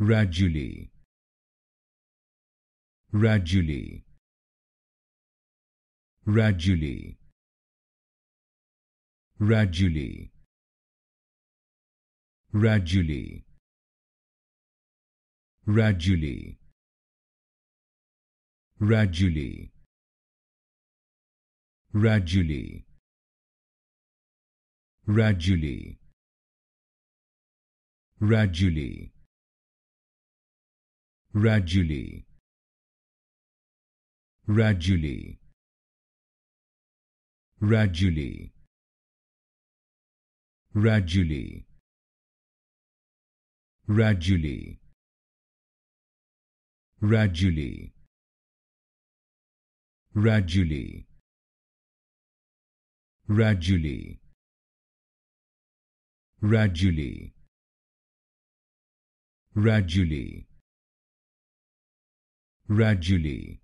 radulae radulae radulae radulae radulae radulae radulae radulae radulae radulae radulae radulae radulae radulae radulae radulae radulae radulae radulae radulae radulae